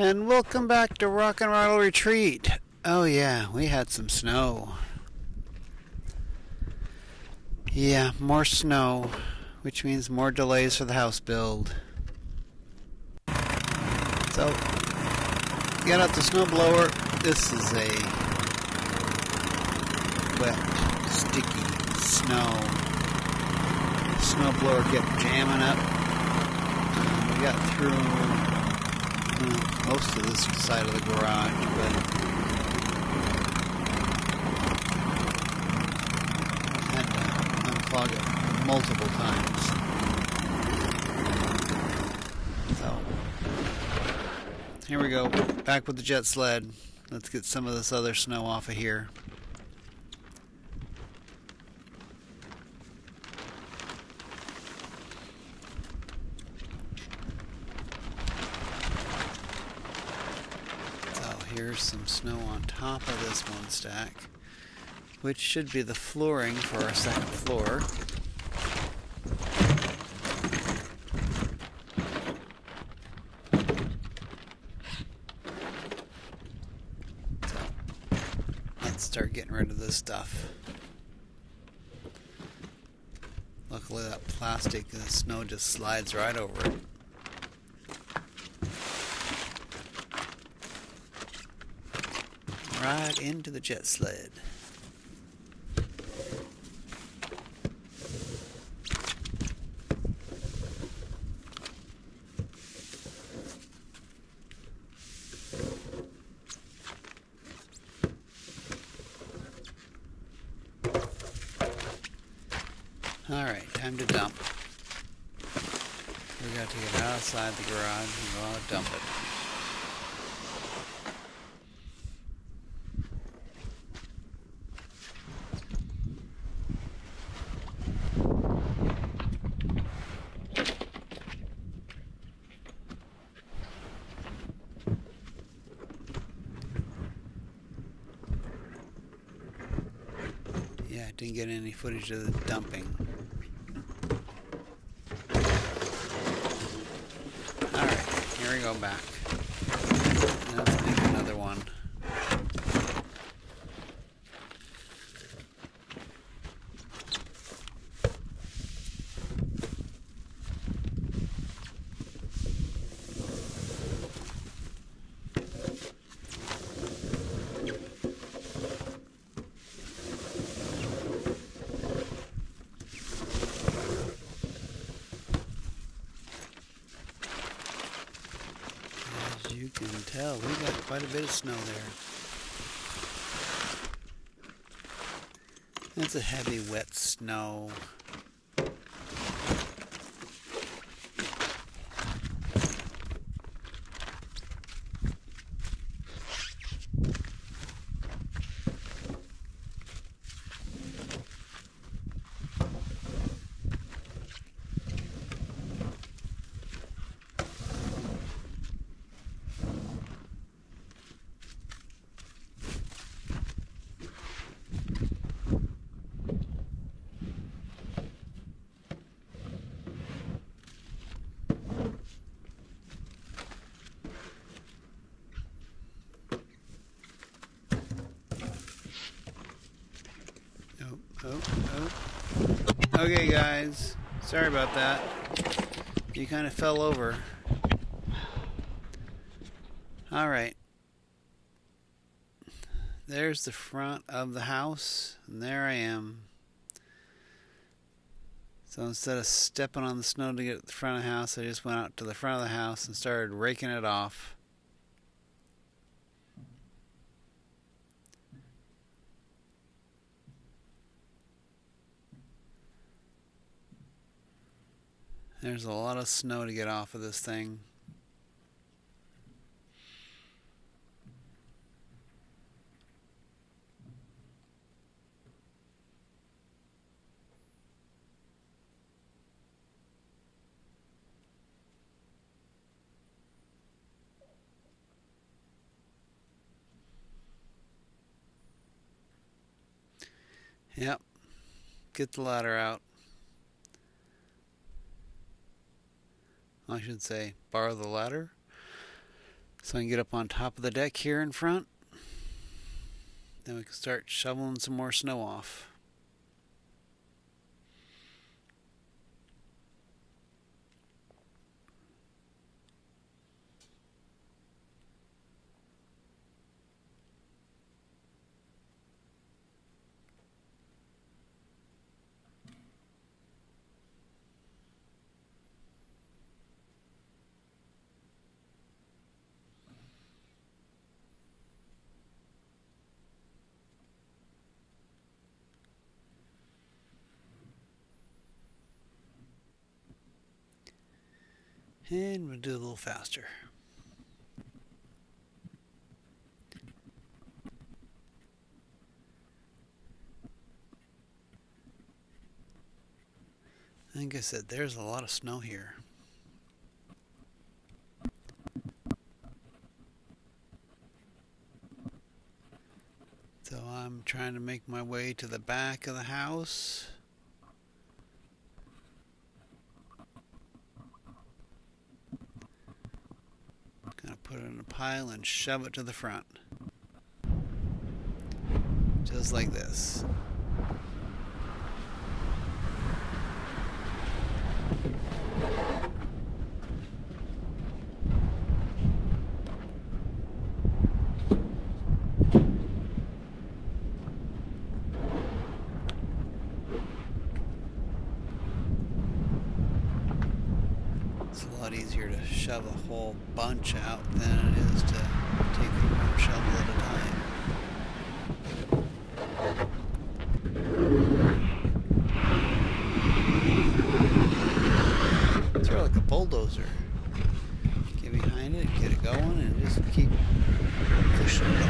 And welcome back to Rock and Rattle Retreat. Oh, yeah, we had some snow. Yeah, more snow, which means more delays for the house build. So, get out the snowblower. This is a wet, sticky snow. Snowblower kept jamming up. We got through Mm, most of this side of the garage, but had to unclog it multiple times. So here we go, back with the jet sled. Let's get some of this other snow off of here. here's some snow on top of this one stack, which should be the flooring for our second floor. So, let's start getting rid of this stuff. Luckily that plastic, the snow just slides right over it. Right into the jet sled. Alright, time to dump. We got to get outside the garage and go out dump it. didn't get any footage of the dumping. Alright, here we go back. let's make another one. Tell, we got quite a bit of snow there. That's a heavy, wet snow. Oh, oh, oh. Okay, guys. Sorry about that. You kind of fell over. Alright. There's the front of the house, and there I am. So instead of stepping on the snow to get to the front of the house, I just went out to the front of the house and started raking it off. There's a lot of snow to get off of this thing. Yep. Get the ladder out. I should say, borrow the ladder. So I can get up on top of the deck here in front. Then we can start shoveling some more snow off. And we'll do a little faster. Like I said, there's a lot of snow here. So I'm trying to make my way to the back of the house. put it in a pile and shove it to the front. Just like this. Shove a whole bunch out than it is to take one shovel at a time. Throw like a bulldozer. Get behind it, get it going, and just keep pushing it up.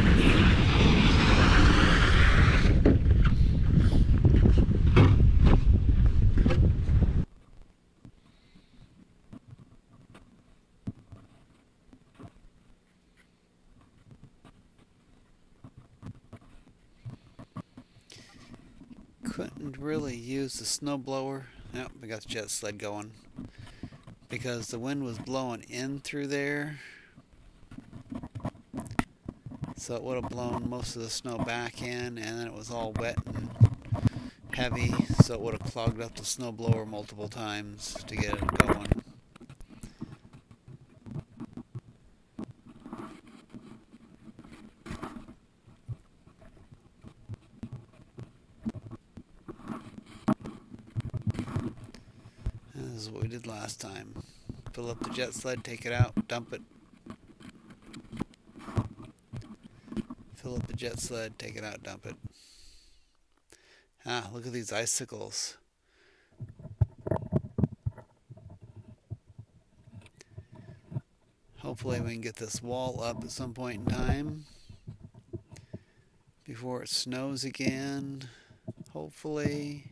couldn't really use the snowblower. Yep, we got the jet sled going. Because the wind was blowing in through there. So it would have blown most of the snow back in, and then it was all wet and heavy, so it would have clogged up the snowblower multiple times to get it going. This is what we did last time. Fill up the jet sled, take it out, dump it. Fill up the jet sled, take it out, dump it. Ah, look at these icicles. Hopefully we can get this wall up at some point in time. Before it snows again. Hopefully.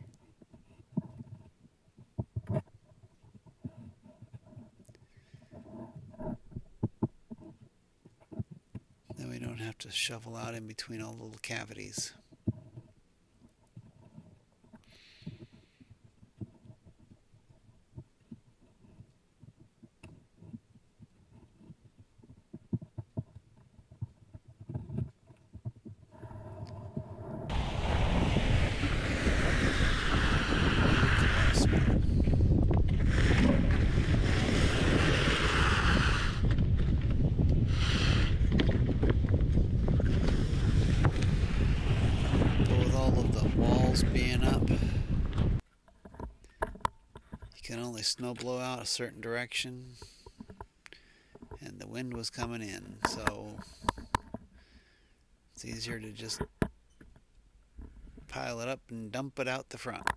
To shovel out in between all the little cavities. being up. You can snow blow out a certain direction. And the wind was coming in, so it's easier to just pile it up and dump it out the front.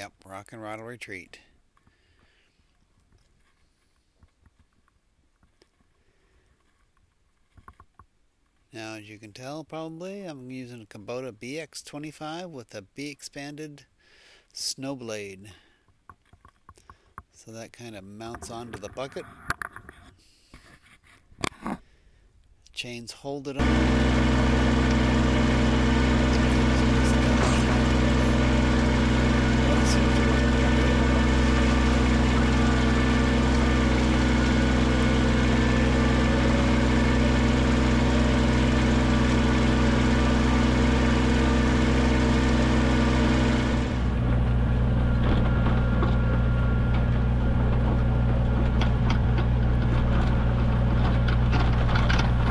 Yep, Rock and Rattle Retreat. Now, as you can tell, probably, I'm using a Kubota BX25 with a BXpanded Snowblade. So that kind of mounts onto the bucket. Chains hold it on.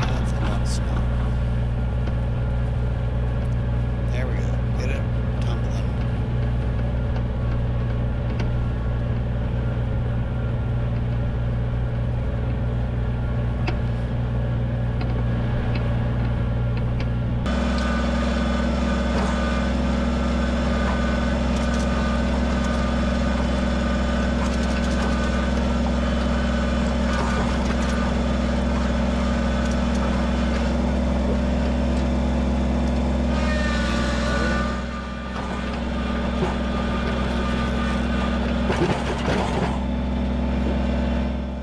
That's a lot of snow. There we go. Get it tumbling.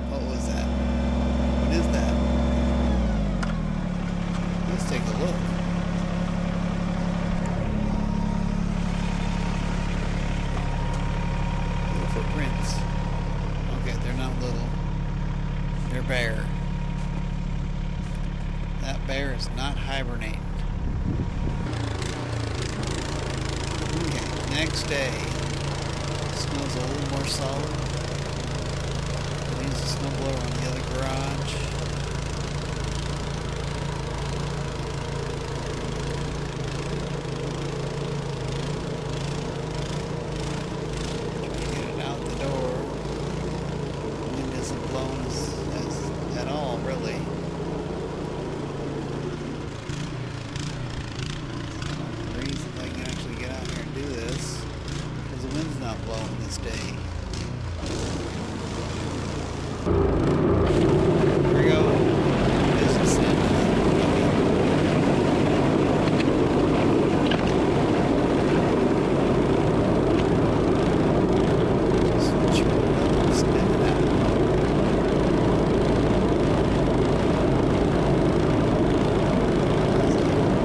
What was that? What is that? Let's take a look. Little footprints. Okay, they're not little. They're. That bear is not hibernating. Okay, next day. Smells a little more solid. I'll the snowblower on the other garage. Try to get it out the door. The wind isn't blowing as, as at all, really. The reason I can actually get out here and do this because the wind's not blowing this day. Here we go. Business end. Just chew it up and spin it out.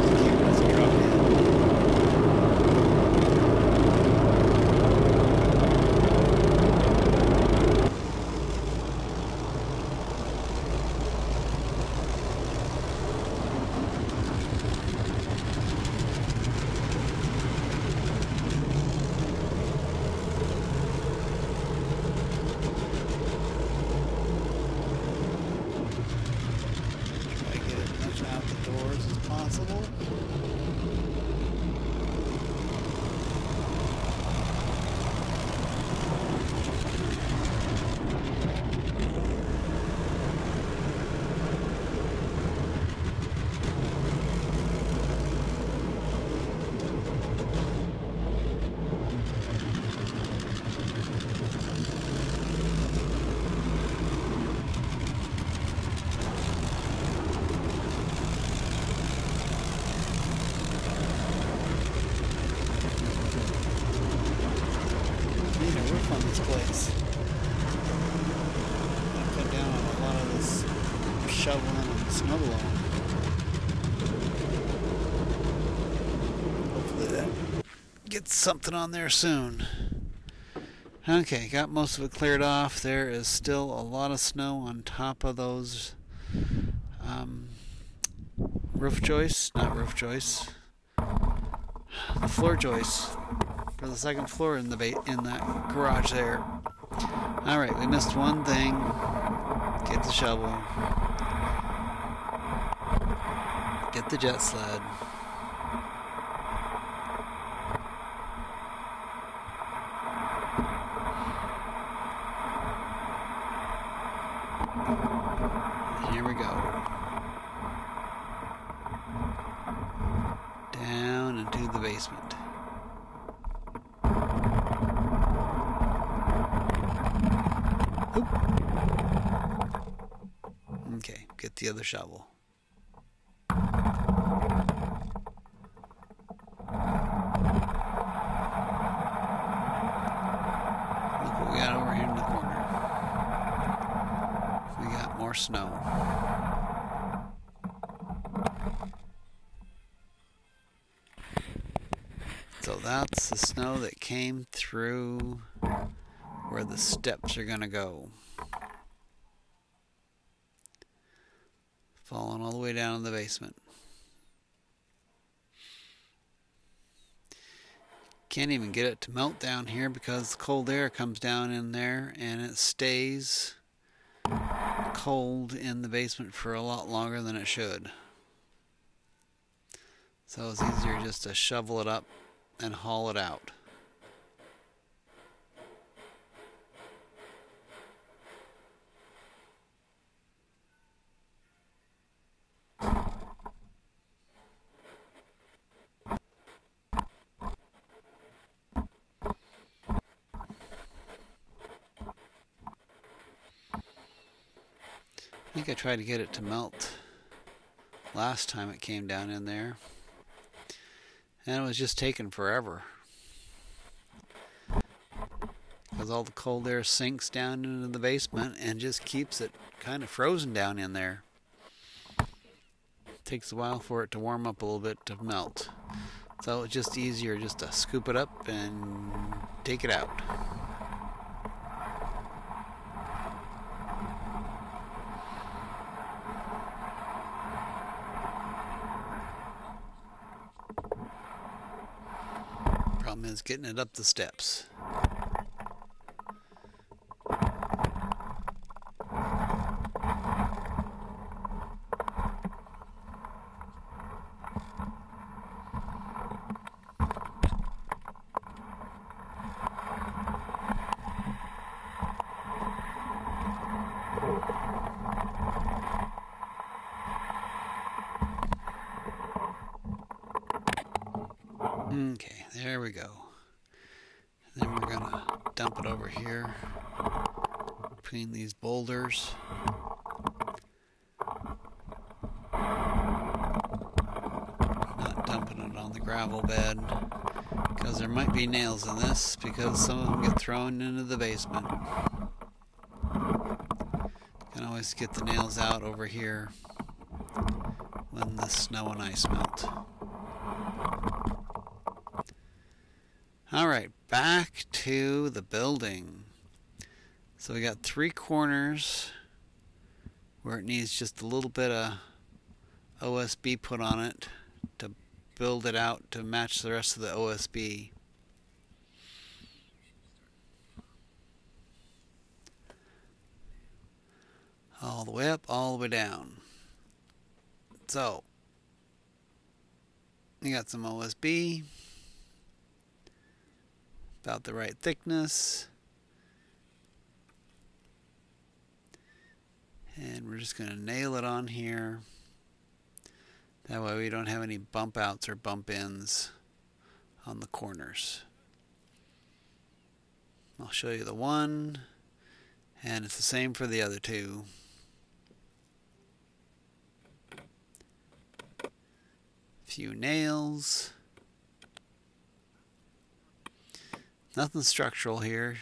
Just keep it as a drop in. Try to get as much out the doors as possible. Man, a roof on this place. Gotta cut down on a lot of this shoveling and snow blowing. Hopefully that gets something on there soon. Okay, got most of it cleared off. There is still a lot of snow on top of those um, roof joists, not roof joists, the floor joists for the second floor in the ba- in that garage there. All right, we missed one thing. Get the shovel. Get the jet sled. Here we go. Down into the basement. The other shovel. Look what we got over here in the corner. We got more snow. So that's the snow that came through where the steps are going to go. Falling all the way down in the basement. Can't even get it to melt down here because cold air comes down in there and it stays cold in the basement for a lot longer than it should. So it's easier just to shovel it up and haul it out. I think I tried to get it to melt last time it came down in there. And it was just taking forever. Because all the cold air sinks down into the basement and just keeps it kind of frozen down in there. It takes a while for it to warm up a little bit to melt. So it's just easier just to scoop it up and take it out. Problem is getting it up the steps. Okay, there we go. And then we're going to dump it over here between these boulders. Not dumping it on the gravel bed because there might be nails in this because some of them get thrown into the basement. Can always get the nails out over here when the snow and ice melt. All right, back to the building. So we got three corners where it needs just a little bit of OSB put on it to build it out to match the rest of the OSB. All the way up, all the way down. So, you got some OSB about the right thickness. And we're just going to nail it on here. That way we don't have any bump outs or bump ins on the corners. I'll show you the one, and it's the same for the other two. Few nails. Nothing structural here.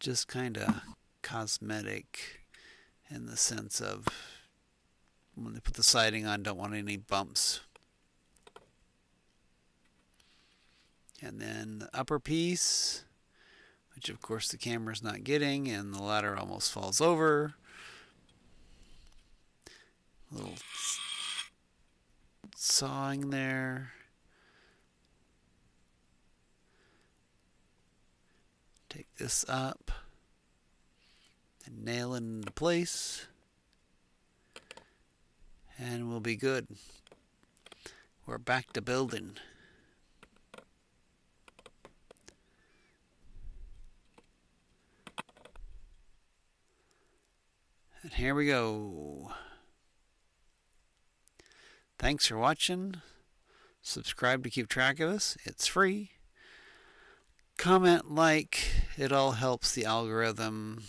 Just kind of cosmetic in the sense of when they put the siding on, don't want any bumps. And then the upper piece, which of course the camera's not getting, and the ladder almost falls over. A little sawing there. Take this up and nail it into place and we'll be good. We're back to building. And here we go. Thanks for watching. Subscribe to keep track of us. It's free comment, like, it all helps the algorithm